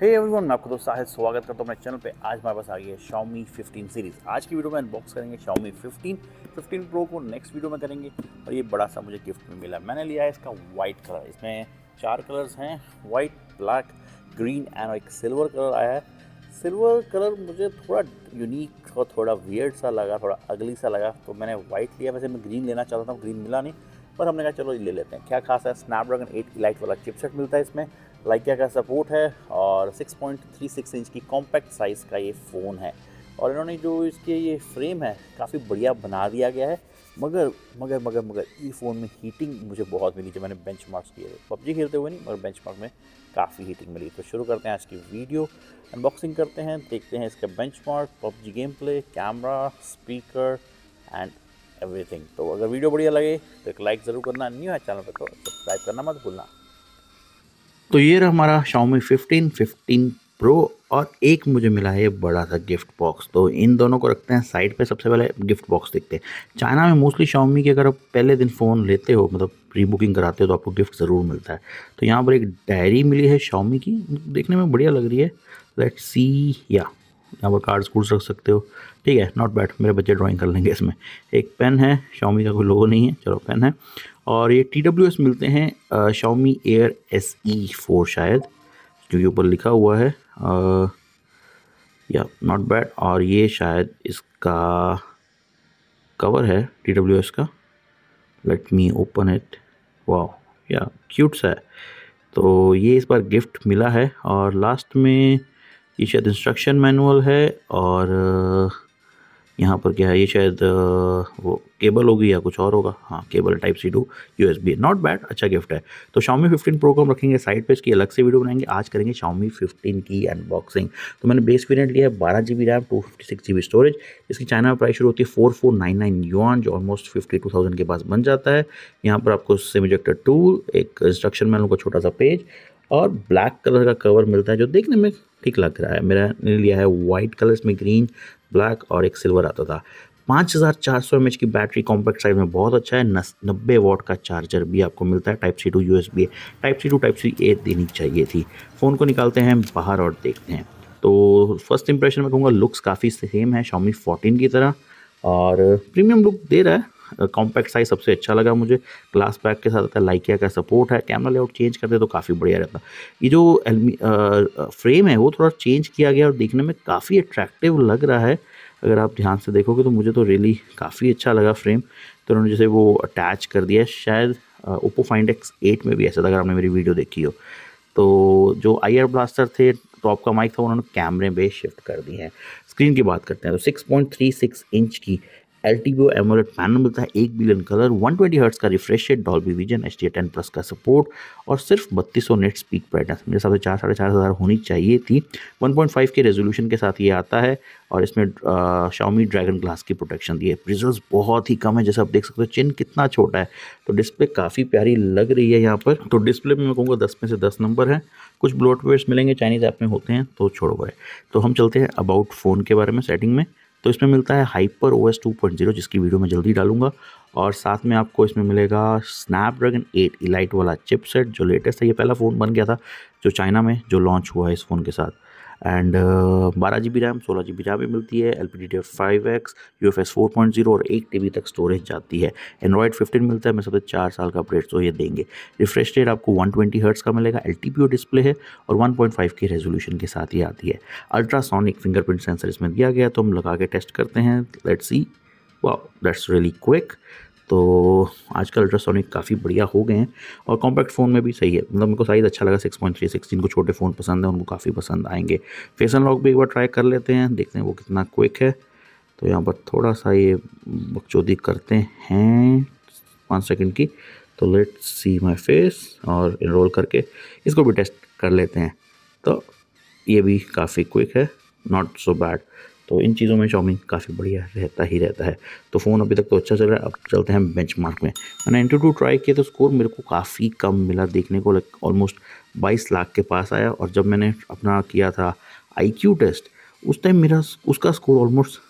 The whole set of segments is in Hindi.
हे एवरीवन मैं आपको दोस्त साहिद स्वागत करता हूँ अपने चैनल पे। आज हमारे पास आ गई है Xiaomi 15 सीरीज़ आज की वीडियो में अनबॉक्स करेंगे Xiaomi 15 15 प्रो को नेक्स्ट वीडियो में करेंगे। और ये बड़ा सा मुझे गिफ्ट में मिला। मैंने लिया है इसका वाइट कलर इसमें चार कलर्स हैं वाइट ब्लैक ग्रीन एंड एक सिल्वर कलर आया है। सिल्वर कलर मुझे थोड़ा यूनिक और थोड़ा वियर्ड सा लगा, थोड़ा अगली सा लगा। तो मैंने वाइट लिया। वैसे मैं ग्रीन लेना चाहता था ग्रीन मिला नहीं। पर हमने कहा, चलो ले लेते हैं। क्या खास है? स्नैपड्रैगन 8 लाइट वाला चिपसेट मिलता है इसमें। लाइकिया का सपोर्ट है और 6.36 इंच की कॉम्पैक्ट साइज़ का ये फ़ोन है। और इन्होंने जो इसके ये फ्रेम है, काफ़ी बढ़िया बना दिया गया है। मगर मगर मगर मगर ई फ़ोन में हीटिंग मुझे बहुत मिली जब मैंने बेंच मार्क्स किए पबजी खेलते हुए नहीं, मगर बेंच मार्क में काफ़ी हीटिंग मिली। तो शुरू करते हैं आज की वीडियो अनबॉक्सिंग करते हैं, देखते हैं इसका benchmark PUBG game play camera speaker and everything तो अगर वीडियो बढ़िया लगे तो एक लाइक ज़रूर करना। न्यू है चैनल पर तो सब्सक्राइब करना मत भूलना। तो ये रहा हमारा Xiaomi 15 15 Pro और एक मुझे मिला है बड़ा सा गिफ्ट बॉक्स तो इन दोनों को रखते हैं साइड पे सबसे पहले गिफ्ट बॉक्स देखते हैं। चाइना में मोस्टली Xiaomi के अगर आप पहले दिन फ़ोन लेते हो मतलब प्री बुकिंग कराते हो तो आपको गिफ्ट ज़रूर मिलता है। तो यहाँ पर एक डायरी मिली है Xiaomi की, देखने में बढ़िया लग रही है। लेट सी या यहाँ पर कार्ड्स कूड्स रख सकते हो। ठीक है नॉट बैड मेरे बच्चे ड्राइंग कर लेंगे इसमें। एक पेन है, Xiaomi का कोई लोगो नहीं है, चलो पेन है। और ये टी डब्ल्यू एस मिलते हैं Xiaomi air S E four शायद जो के ऊपर लिखा हुआ है या नॉट बैड और ये शायद इसका कवर है टी डब्ल्यू एस का। लेट मी ओपन इट वाह या क्यूट सा है। तो ये इस बार गिफ्ट मिला है, और लास्ट में ये शायद इंस्ट्रक्शन मैनुअल है और यहाँ पर क्या है, ये शायद वो केबल होगी या कुछ और होगा? हाँ cable type C to U S B not bad अच्छा गिफ्ट है। तो शाउमी 15 प्रो को हम रखेंगे साइड पे, इसकी अलग से वीडियो बनाएँगे। आज करेंगे शाउमी 15 की अनबॉक्सिंग तो मैंने बेस वेरियंट लिया है, बारह G B RAM two fifty six G B storage इसकी चाइना में प्राइस शुरू होती है फोर फोर नाइन नाइन यून जो ऑलमोस्ट फिफ्टी टू थाउज़ेंड के पास बन जाता है। यहाँ पर आपको सेमिजेक्टर टूल एक इंस्ट्रक्शन मैनुअल का छोटा सा पेज और ब्लैक कलर का कवर मिलता है, जो देखने में ठीक लग रहा है। मेरा ने लिया है वाइट कलर इसमें ग्रीन ब्लैक और एक सिल्वर आता था। पाँच हज़ार चार सौ एम की बैटरी कॉम्पैक्ट साइज़ में बहुत अच्छा है। नब्बे वॉट का चार्जर भी आपको मिलता है। Type C to U S type C to type C ए देनी चाहिए थी। फ़ोन को निकालते हैं, बाहर और देखते हैं। तो फ़र्स्ट इंप्रेशन में कहूँगा लुक्स काफ़ी सेम है। शॉमी फोर्टीन की तरह और प्रीमियम लुक दे रहा है। कॉम्पैक्ट साइज़ सबसे अच्छा लगा मुझे। ग्लास पैक के साथ आता है लाइकिया का सपोर्ट है। कैमरा लेआउट चेंज करते तो काफ़ी बढ़िया रहता। ये जो एलमी फ्रेम है वो थोड़ा चेंज किया गया और देखने में काफ़ी अट्रैक्टिव लग रहा है। अगर आप ध्यान से देखोगे तो मुझे तो रियली काफ़ी अच्छा लगा फ्रेम तो उन्होंने जैसे वो अटैच कर दिया शायद ओप्पो फाइंड एक्स एट में भी ऐसा था, अगर आपने मेरी वीडियो देखी हो। तो जो आई आर ब्लास्टर थे टॉप का माइक था, उन्होंने कैमरे में शिफ्ट कर दिए हैं। स्क्रीन की बात करते हैं तो 6.36 इंच की L T B AMOLED panel मिलता है, एक बिलियन कलर 120 ट्वेंटी हर्ट्स का refresh rate Dolby vision H D ten plus का सपोर्ट और सिर्फ़ बत्तीस सौ नेट स्पीक ब्राइटनेस मेरे हिसाब से चार, साढ़े चार हज़ार होनी चाहिए थी। 1.5 के रेजोल्यूशन के साथ ये आता है, और इसमें शाओमी ड्रैगन ग्लास की प्रोटेक्शन दी है। प्रिजल्स बहुत ही कम है, जैसे आप देख सकते हो चिन कितना छोटा है। तो डिस्प्ले काफ़ी प्यारी लग रही है यहाँ पर। तो डिस्प्ले में मैं कहूँगा दस में से दस नंबर है। कुछ ब्लोटवेयर्स मिलेंगे चाइनीज़ ऐप में होते हैं तो छोड़ो गए तो हम चलते हैं अबाउट फ़ोन के बारे में सेटिंग में। तो इसमें मिलता है hyper O S two point zero जिसकी वीडियो मैं जल्दी डालूँगा। और साथ में आपको इसमें मिलेगा स्नैपड्रैगन एट इलाइट वाला चिपसेट जो लेटेस्ट है, ये पहला फ़ोन बन गया था, जो चाइना में जो लॉन्च हुआ है इस फ़ोन के साथ। एंड बारह जी बी रैम सोलह जी बी रैम भी मिलती है L P D D F five X U F S four point zero और एक टी बी तक स्टोरेज जाती है। एंड्रॉइड फिफ्टीन मिलता है मैं सबसे चार साल का अपडेट तो ये देंगे। रिफ्रेश रेट आपको वन ट्वेंटी हर्ट्स का मिलेगा L T P O display है और one point five K resolution के साथ ही आती है। अल्ट्रासोनिक फिंगरप्रिंट सेंसर इसमें दिया गया तो हम लगा के टेस्ट करते हैं। लेट्स सी वाह दैट्स रियली क्विक तो आजकल अल्ट्रासोनिक काफ़ी बढ़िया हो गए हैं और कॉम्पैक्ट फ़ोन में भी सही है। मतलब मेरे को साइज़ अच्छा लगा सिक्स पॉइंट थ्री सिक्स जिनको छोटे फ़ोन पसंद है, उनको काफ़ी पसंद आएँगे। फेस अनलॉक भी एक बार ट्राई कर लेते हैं, देखते हैं वो कितना क्विक है। तो यहाँ पर थोड़ा सा ये बकचौदी करते हैं पाँच सेकेंड की। तो लेट सी माई फेस और इनरोल करके इसको भी टेस्ट कर लेते हैं। तो ये भी काफ़ी क्विक है नॉट सो बैड तो इन चीज़ों में शॉमिंग काफ़ी बढ़िया रहता ही रहता है। तो फ़ोन अभी तक तो अच्छा चल रहा है, अब चलते हैं बेंच में। मैंने इंटू टू ट्राई किया तो स्कोर मेरे को काफ़ी कम मिला देखने को ऑलमोस्ट बाईस लाख के पास आया और जब मैंने अपना किया था IQ टेस्ट उस टाइम मेरा उसका स्कोर ऑलमोस्ट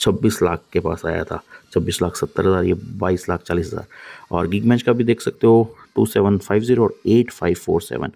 छब्बीस लाख के पास आया था। छब्बीस लाख सत्तर हज़ार, ये बाईस लाख चालीस हज़ार। और गिग मैच का भी देख सकते हो टू सेवन फाइव ज़ीरो और एट फाइव फोर सेवन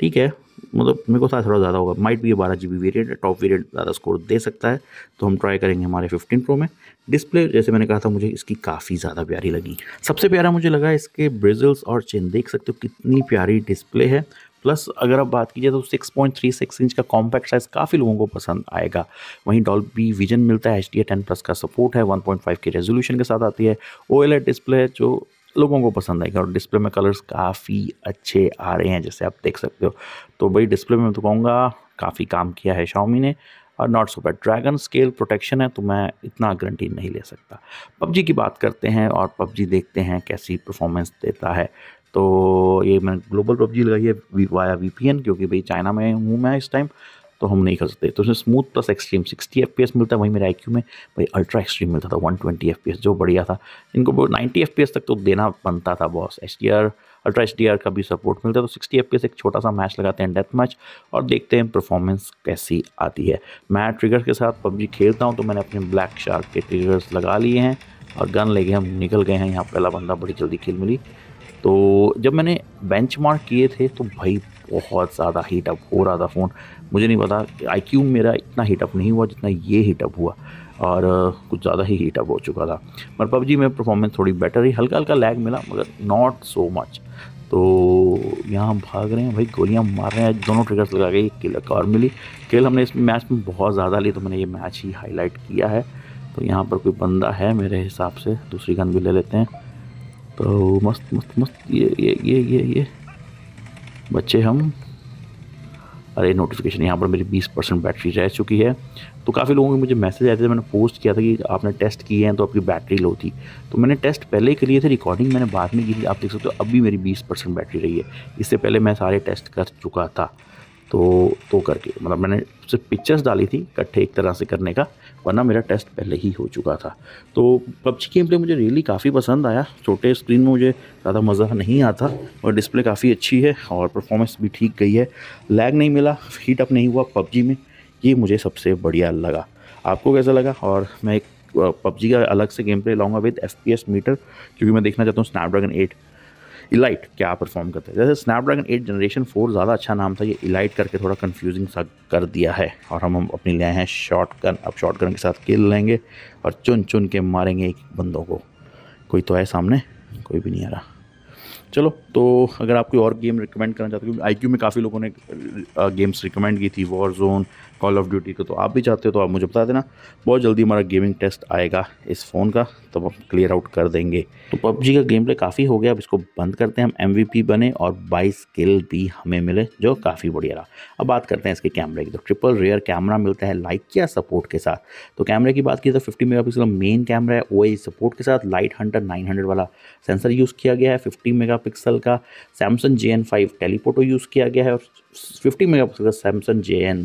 ठीक है मतलब मेरे को था थोड़ा ज़्यादा होगा। माइट भी ये बारह जी बी वेरियंट है टॉप वेरियंट ज़्यादा स्कोर दे सकता है। तो हम ट्राई करेंगे हमारे फिफ्टीन प्रो में। डिस्प्ले जैसे मैंने कहा था, मुझे इसकी काफ़ी ज़्यादा प्यारी लगी। सबसे प्यारा मुझे लगा इसके ब्रिजल्स और चेन देख सकते हो कितनी प्यारी डिस्प्ले है। प्लस अगर आप बात कीजिए तो six point three six inch का कॉम्पैक्ट साइज़ काफ़ी लोगों को पसंद आएगा। वहीं डॉल्बी विजन मिलता है एच डी प्लस का सपोर्ट है one point five K resolution के साथ आती है। ओ डिस्प्ले जो लोगों को पसंद आएगा और डिस्प्ले में कलर्स काफ़ी अच्छे आ रहे हैं, जैसे आप देख सकते हो। तो भाई, डिस्प्ले में तो कहूँगा काफ़ी काम किया है शाओमी ने और not so bad dragon scale protection है तो मैं इतना गारंटी नहीं ले सकता। पबजी की बात करते हैं और पबजी देखते हैं कैसी परफॉर्मेंस देता है। तो ये मैंने ग्लोबल पबजी लगाई है वाया वी क्योंकि भाई चाइना में हूँ मैं इस टाइम तो हम नहीं कर सकते। तो उसमें smooth plus extreme sixty F मिलता है, वहीं मेरे आईक्यू में भाई अल्ट्रा एक्सट्रीम मिलता था वन ट्वेंटी जो बढ़िया था। इनको नाइन्टी एफ़ तक तो देना बनता था बॉस एच अल्ट्रा एच का भी सपोर्ट मिलता है तो सिक्सटी एफ़ एक छोटा सा मैच लगाते हैं डेथ मैच और देखते हैं परफॉर्मेंस कैसी आती है। मैं ट्रिगर के साथ पबजी खेलता हूँ तो मैंने अपने ब्लैक शार्क के ट्रिगर्स लगा लिए हैं और गन लेके हम निकल गए हैं। यहाँ पहला बंदा बड़ी जल्दी खेल मिली। तो जब मैंने बेंच किए थे तो भाई बहुत ज़्यादा हीटअप हो रहा था फ़ोन मुझे नहीं पता आई क्यू मेरा इतना हीटअप नहीं हुआ जितना ये हीटअप हुआ और कुछ ज़्यादा ही हीटअप हो चुका था। मगर पबजी में परफॉर्मेंस थोड़ी बेटर रही हल्का हल्का लैग मिला, मगर नॉट सो मच तो यहाँ भाग रहे हैं भाई, गोलियाँ मार रहे हैं, दोनों ट्रिगर्स लगा गई किल और मिली। किल हमने इस मैच में बहुत ज़्यादा ली तो मैंने ये मैच ही हाईलाइट किया है। तो यहाँ पर कोई बंदा है मेरे हिसाब से, दूसरी गन भी ले लेते हैं। तो मस्त मस्त मस्त, ये ये ये ये ये। बच्चे हम। अरे नोटिफिकेशन यहाँ पर मेरी 20 परसेंट बैटरी रह चुकी है। तो काफ़ी लोगों के मुझे मैसेज आए थे, मैंने पोस्ट किया था कि आपने टेस्ट किए हैं तो आपकी बैटरी लो थी। तो मैंने टेस्ट पहले ही लिए थे रिकॉर्डिंग मैंने बाद में की थी। आप देख सकते हो, अभी मेरी 20 परसेंट बैटरी रही है। इससे पहले मैं सारे टेस्ट कर चुका था। तो तो करके। मतलब मैंने सिर्फ़ पिक्चर्स डाली थी इकट्ठे एक तरह से करने का, वरना मेरा टेस्ट पहले ही हो चुका था। तो पबजी गेम प्ले मुझे रियली काफ़ी पसंद आया। छोटे स्क्रीन में मुझे ज़्यादा मज़ा नहीं आता, और डिस्प्ले काफ़ी अच्छी है, और परफॉर्मेंस भी ठीक गई है। लैग नहीं मिला हीटअप नहीं हुआ पबजी में, ये मुझे सबसे बढ़िया लगा। आपको कैसा लगा? और मैं एक पबजी का अलग से गेम प्ले लाऊँगा विद एफ़ मीटर क्योंकि मैं देखना चाहता हूँ स्नैपड्रैगन एट इलाइट क्या परफॉर्म करता है? जैसे स्नैपड्रैगन एट जनरेशन फोर ज़्यादा अच्छा नाम था, ये इलाइट करके थोड़ा कन्फ्यूजिंग सा कर दिया है। और हम अपनी ले आए हैं शॉर्ट गन अब शॉर्ट गन के साथ किल लेंगे और चुन चुन के मारेंगे एक बंदों को। कोई तो है सामने, कोई भी नहीं आ रहा। चलो तो अगर आप कोई और गेम रिकमेंड करना चाहते हो आई में काफ़ी लोगों ने गेम्स रिकमेंड की थी war zone call of duty को तो आप भी चाहते हो तो आप मुझे बता देना। बहुत जल्दी हमारा गेमिंग टेस्ट आएगा इस फ़ोन का तो हम क्लियर आउट कर देंगे। तो पबजी का गेम प्ले काफ़ी हो गया, अब इसको बंद करते हैं, हम MVP बने और बाईस किल भी हमें मिले, जो काफ़ी बढ़िया रहा। अब बात करते हैं इसके कैमरे की तो ट्रिपल रेयर कैमरा मिलता है लाइक किया सपोर्ट के साथ? तो कैमरे की बात की तो fifty mega pixel main camera है ओ सपोर्ट के साथ लाइट हंटर नाइन वाला सेंसर यूज़ किया गया है फिफ्टी मेगा का। Samsung J N telephoto use किया गया है और फिफ्टी मेगा का Samsung J N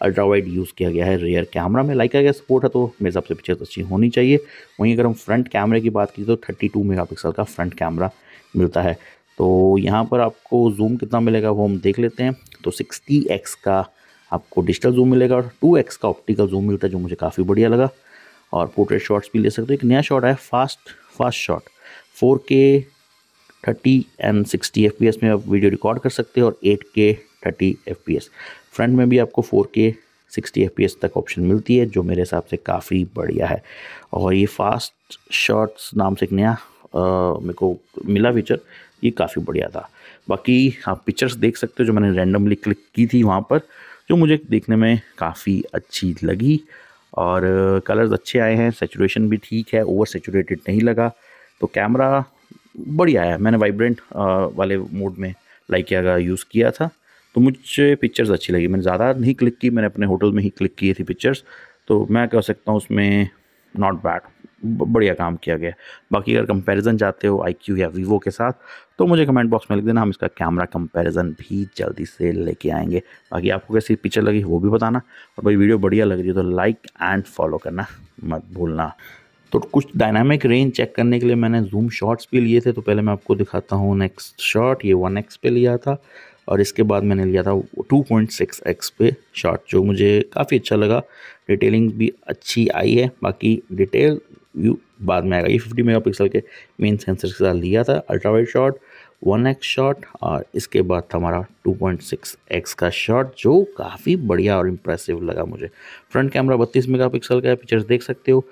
ultra wide use किया गया है, रेयर कैमरा में लाइका का सपोर्ट है तो मेरे हिसाब से पिक्चर्स अच्छी होनी चाहिए। वहीं अगर हम फ्रंट कैमरे की बात की तो 32 मेगापिक्सल का फ्रंट कैमरा मिलता है। तो यहाँ पर आपको जूम कितना मिलेगा वो हम देख लेते हैं। तो सिक्सटी एक्स का आपको डिजिटल जूम मिलेगा और टू एक्स का ऑप्टिकल जूम मिलता है, जो मुझे काफ़ी बढ़िया लगा। और पोर्ट्रेट शॉट्स भी ले सकते हो। एक नया शॉट है fast fast shot four K thirty and sixty F में आप वीडियो रिकॉर्ड कर सकते हो और एट के थर्टी एफ़ फ्रंट में भी आपको फोर के सिक्सटी एफ़ तक ऑप्शन मिलती है, जो मेरे हिसाब से काफ़ी बढ़िया है। और ये फास्ट शॉट्स नाम से एक नया मेरे को मिला फीचर ये काफ़ी बढ़िया था। बाकी आप पिक्चर्स देख सकते हो, जो मैंने रैंडमली क्लिक की थी वहाँ पर, जो मुझे देखने में काफ़ी अच्छी लगी। और कलर्स अच्छे आए हैं सेचुरेशन भी ठीक है ओवर सेचुरेटेड नहीं लगा। तो कैमरा बढ़िया आया मैंने वाइब्रेंट वाले मोड में लाइक का यूज़ किया था। तो मुझे पिक्चर्स अच्छी लगी। मैंने ज़्यादा नहीं क्लिक की, मैंने अपने होटल में ही क्लिक की थी पिक्चर्स तो मैं कह सकता हूँ उसमें नॉट बैड बढ़िया काम किया गया। बाकी अगर कंपैरिजन चाहते हो आई क्यू या वीवो के साथ तो मुझे कमेंट बॉक्स में लिख देना। हम इसका कैमरा कंपैरिजन भी जल्दी से लेके आएँगे। बाकी आपको कैसी पिक्चर लगी वो भी बताना। और भाई वीडियो बढ़िया लग रही है तो लाइक एंड फॉलो करना मत भूलना। तो कुछ डायनामिक रेंज चेक करने के लिए मैंने जूम शॉट्स भी लिए थे तो पहले मैं आपको दिखाता हूँ नेक्स्ट शॉट ये वन एक्स पे लिया था, और इसके बाद मैंने लिया था 2.6 एक्स पे शॉट जो मुझे काफ़ी अच्छा लगा। डिटेलिंग भी अच्छी आई है, बाकी डिटेल व्यू बाद में आएगा। ये फिफ्टी मेगा पिक्सल के मेन सेंसर के साथ लिया था ultra wide shot one X shot और इसके बाद था हमारा टू पॉइंट सिक्स एक्स का शॉट जो काफ़ी बढ़िया और इम्प्रेसिव लगा मुझे। फ्रंट कैमरा बत्तीस मेगा पिक्सल का है पिक्चर्स देख सकते हो।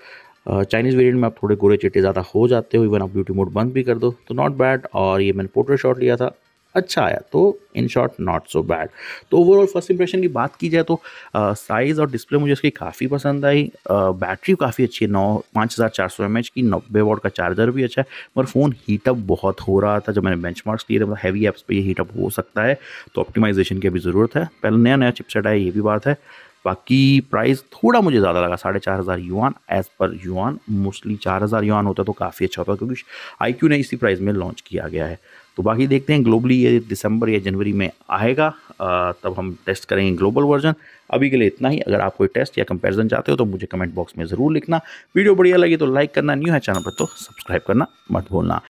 चाइनीज़ वेरिएंट में आप थोड़े गोरे चिट्टे ज़्यादा हो जाते हो इवन आप ब्यूटी मोड बंद भी कर दो। तो नॉट बैड और ये मैंने पोर्ट्रेट शॉट लिया था। अच्छा आया तो in short not so bad तो ओवरऑल फ़र्स्ट इंप्रेशन की बात की जाए तो साइज़ और डिस्प्ले मुझे इसकी काफ़ी पसंद आई। बैटरी काफ़ी अच्छी है, नौ, पाँच हज़ार चार सौ एम एच की, नब्बे वॉट का चार्जर भी अच्छा है। मगर फ़ोन हीटअप बहुत हो रहा था, जब मैंने बेंच मार्क्स लिए थे मतलब हैवी एप्स पर ये हीटअप हो सकता है। तो ऑप्टिमाइजेशन की अभी ज़रूरत है। पहले नया नया चिपसेट आया, ये भी बात है। बाकी प्राइस थोड़ा मुझे ज़्यादा लगा, साढ़े चार हज़ार yuan as per yuan mostly चार हज़ार युआन होता तो काफ़ी अच्छा होता क्योंकि आई क्यू ने इसी प्राइस में लॉन्च किया गया है। तो बाकी देखते हैं ग्लोबली ये दिसंबर या जनवरी में आएगा। तब हम टेस्ट करेंगे ग्लोबल वर्जन अभी के लिए इतना ही। अगर आप कोई टेस्ट या कंपैरिजन चाहते हो तो मुझे कमेंट बॉक्स में ज़रूर लिखना। वीडियो बढ़िया लगी तो लाइक करना। न्यू है चैनल पर तो सब्सक्राइब करना मत भूलना।